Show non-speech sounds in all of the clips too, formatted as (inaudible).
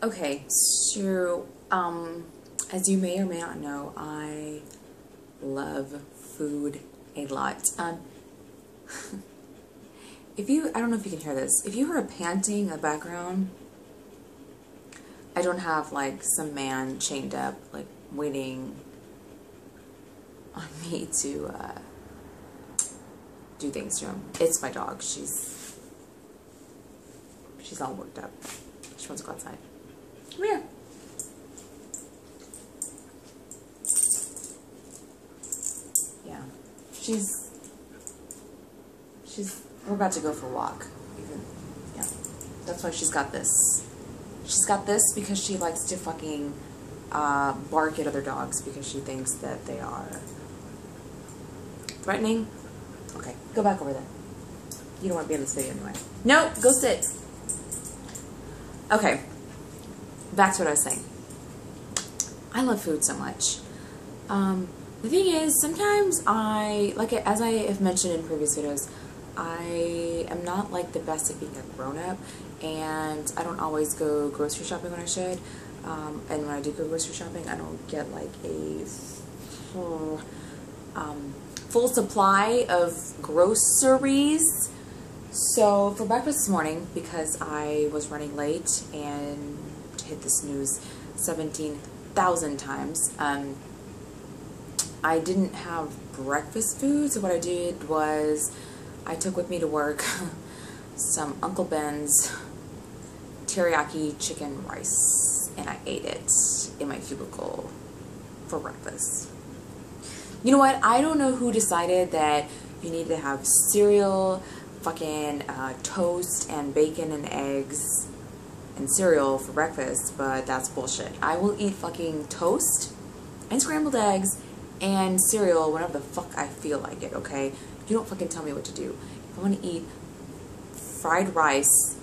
Okay, so um, as you may or may not know, I love food a lot. Um, (laughs) if you, I don't know if you can hear this. If you hear a panting in the background, I don't have like some man chained up, like waiting on me to uh, do things to him. It's my dog. She's she's all worked up. She wants to go outside. Come here. Yeah, she's she's. We're about to go for a walk. Even, yeah, that's why she's got this. She's got this because she likes to fucking uh, bark at other dogs because she thinks that they are threatening. Okay, go back over there. You don't want to be in this video anyway. No, go sit. Okay, to what I was saying. I love food so much. Um, the thing is, sometimes I, like it as I have mentioned in previous videos, I am not like the best at being a grown-up and I don't always go grocery shopping when I should. Um, and when I do go grocery shopping, I don't get like a full, um, full supply of groceries. So for breakfast this morning, because I was running late and hit the snooze 17,000 times, um, I didn't have breakfast food. So what I did was I took with me to work (laughs) some Uncle Ben's teriyaki chicken rice and I ate it in my cubicle for breakfast. You know what? I don't know who decided that you need to have cereal, fucking uh, toast and bacon and eggs and cereal for breakfast, but that's bullshit. I will eat fucking toast and scrambled eggs and cereal whenever the fuck I feel like it, okay? You don't fucking tell me what to do. If I want to eat fried rice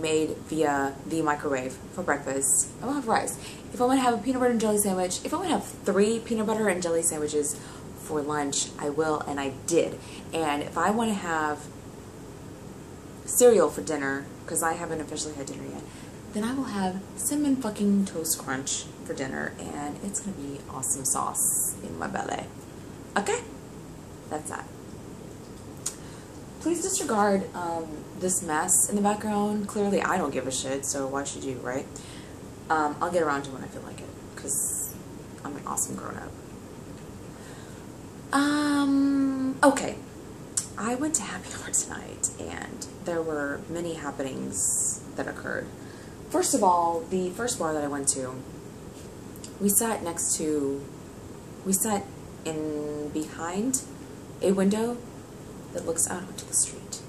made via the microwave for breakfast, I will have rice. If I want to have a peanut butter and jelly sandwich, if I want to have three peanut butter and jelly sandwiches for lunch, I will, and I did. And if I want to have cereal for dinner, because I haven't officially had dinner yet, then I will have cinnamon fucking toast crunch for dinner, and it's to be awesome sauce in my belly. Okay? That's that. Please disregard um, this mess in the background. Clearly, I don't give a shit, so why should you, right? Um, I'll get around to when I feel like it, because I'm an awesome grown-up. Um, okay. I went to Happy Hour tonight, and there were many happenings that occurred. First of all, the first bar that I went to, we sat next to, we sat in behind a window that looks out onto the street.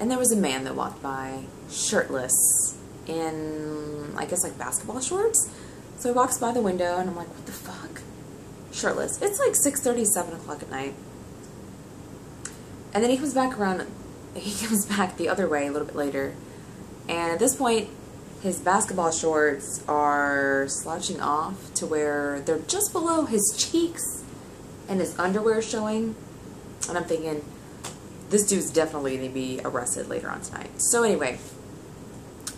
And there was a man that walked by, shirtless, in, I guess, like basketball shorts. So he walks by the window, and I'm like, what the fuck? Shirtless. It's like 6.30, 7 o'clock at night. And then he comes back around, he comes (laughs) back the other way a little bit later. And at this point, his basketball shorts are slouching off to where they're just below his cheeks and his underwear showing. And I'm thinking, this dude's definitely going to be arrested later on tonight. So anyway,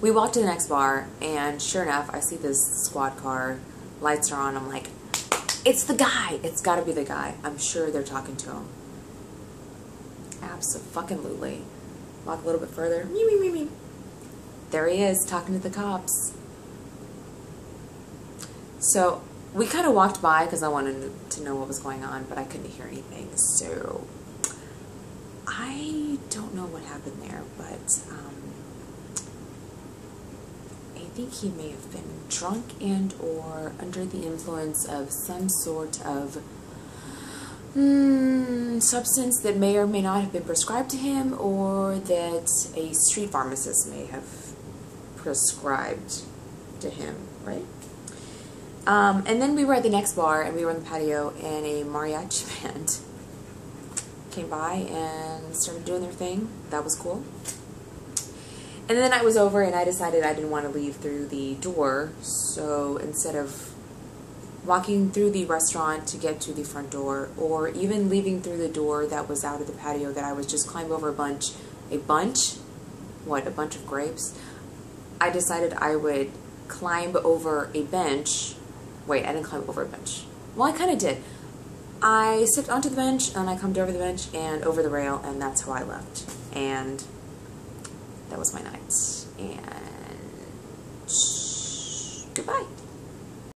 we walk to the next bar, and sure enough, I see this squad car. Lights are on. I'm like, it's the guy. It's got to be the guy. I'm sure they're talking to him. Absolutely. Walk a little bit further. Me, me, me, me. There he is, talking to the cops. So we kind of walked by because I wanted to know what was going on, but I couldn't hear anything. So I don't know what happened there, but um, I think he may have been drunk and or under the influence of some sort of mm, substance that may or may not have been prescribed to him or that a street pharmacist may have prescribed to him, right? Um, and then we were at the next bar and we were on the patio and a mariachi (laughs) band came by and started doing their thing. That was cool. And then the night was over and I decided I didn't want to leave through the door. So instead of walking through the restaurant to get to the front door or even leaving through the door that was out of the patio that I was just climb over a bunch, a bunch, what, a bunch of grapes, I decided I would climb over a bench. Wait, I didn't climb over a bench. Well, I kind of did. I stepped onto the bench and I climbed over the bench and over the rail, and that's how I left. And that was my night. And goodbye.